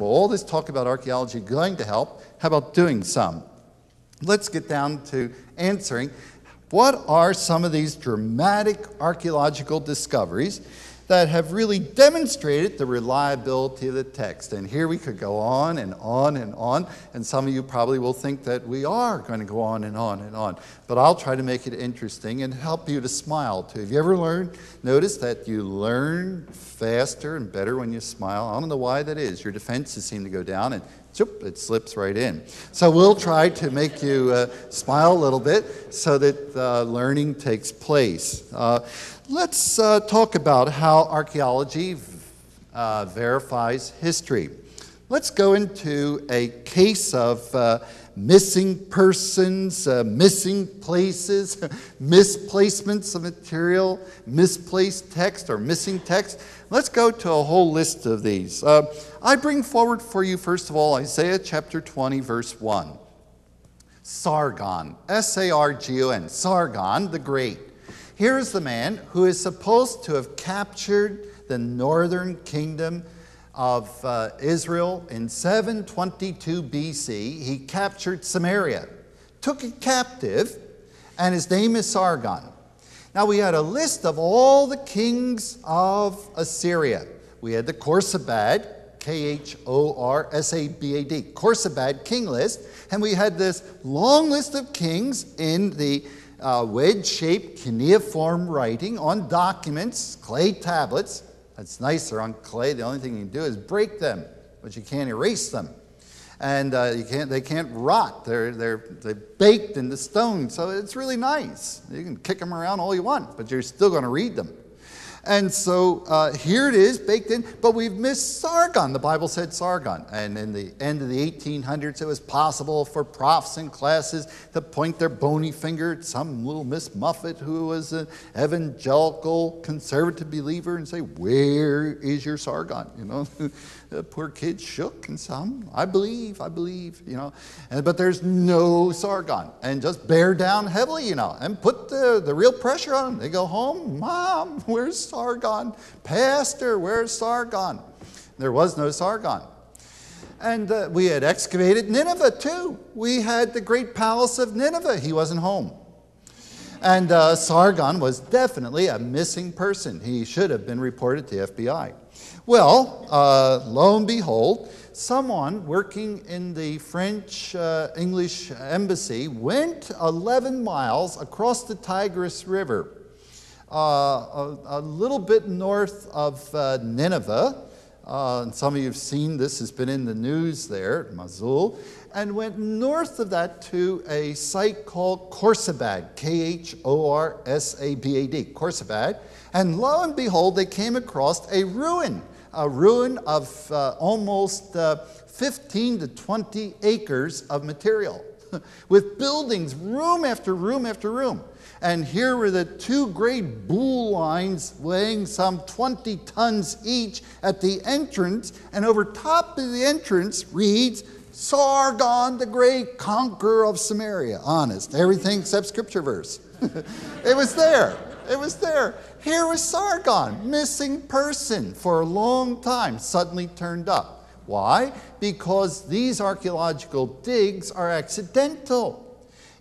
Well, all this talk about archaeology going to help. How about doing some? Let's get down to answering what are some of these dramatic archaeological discoveries that have really demonstrated the reliability of the text. And here we could go on and on and on, and some of you probably will think that we are going to go on and on and on. But I'll try to make it interesting and help you to smile too. Have you ever learned, notice that you learn faster and better when you smile? I don't know why that is. Your defenses seem to go down and It slips right in. So we'll try to make you uh, smile a little bit so that uh, learning takes place. Uh, let's uh, talk about how archaeology uh, verifies history. Let's go into a case of uh, missing persons, uh, missing places, misplacements of material, misplaced text or missing text. Let's go to a whole list of these. Uh, I bring forward for you, first of all, Isaiah chapter 20, verse 1. Sargon, S A R G O N, Sargon the Great. Here is the man who is supposed to have captured the northern kingdom of uh, Israel in 722 BC. He captured Samaria, took it captive, and his name is Sargon. Now, we had a list of all the kings of Assyria. We had the Khorsabad, K H O R S A B A D, Khorsabad king list, and we had this long list of kings in the uh, wedge shaped cuneiform writing on documents, clay tablets. That's nicer on clay. The only thing you can do is break them, but you can't erase them and uh, you can't, they can't rot. They're, they're, they're baked in the stone, so it's really nice. You can kick them around all you want, but you're still going to read them. And so uh, here it is, baked in, but we've missed Sargon. The Bible said Sargon. And in the end of the 1800s, it was possible for profs and classes to point their bony finger at some little Miss Muffet who was an evangelical conservative believer and say, Where is your Sargon? You know, the poor kid shook and some, I believe, I believe, you know. And, but there's no Sargon. And just bear down heavily, you know, and put the, the real pressure on them. They go home, Mom, where's Sargon? Pastor, where's Sargon? There was no Sargon. And uh, we had excavated Nineveh too. We had the great palace of Nineveh. He wasn't home. And uh, Sargon was definitely a missing person. He should have been reported to the FBI. Well, uh, lo and behold, someone working in the French uh, English embassy went 11 miles across the Tigris River uh, a, a, little bit north of uh, Nineveh. Uh, and some of you have seen this, has been in the news there, Mosul, and went north of that to a site called Khorsabad, K H O R S A B A D, Khorsabad. And lo and behold, they came across a ruin, a ruin of uh, almost uh, 15 to 20 acres of material, with buildings, room after room after room. And here were the two great bull lines weighing some 20 tons each at the entrance. And over top of the entrance reads, Sargon the great conqueror of Samaria. Honest, everything except scripture verse. it was there. It was there. Here was Sargon, missing person for a long time, suddenly turned up. Why? Because these archaeological digs are accidental.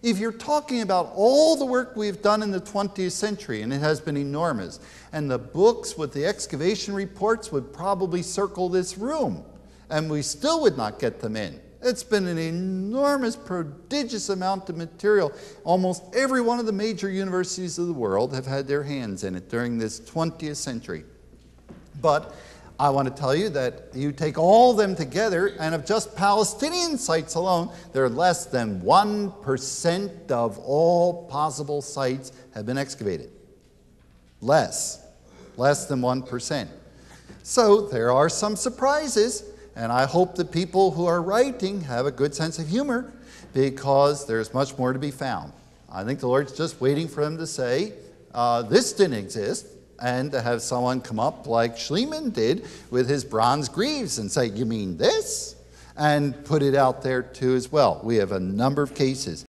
If you're talking about all the work we've done in the 20th century, and it has been enormous, and the books with the excavation reports would probably circle this room, and we still would not get them in. It's been an enormous, prodigious amount of material. Almost every one of the major universities of the world have had their hands in it during this 20th century. But I want to tell you that you take all of them together, and of just Palestinian sites alone, they're less than 1% of all possible sites have been excavated. Less. Less than 1%. So there are some surprises, and I hope the people who are writing have a good sense of humor because there's much more to be found. I think the Lord's just waiting for them to say, uh, this didn't exist, and to have someone come up like Schliemann did with his bronze greaves and say, You mean this? And put it out there too as well. We have a number of cases.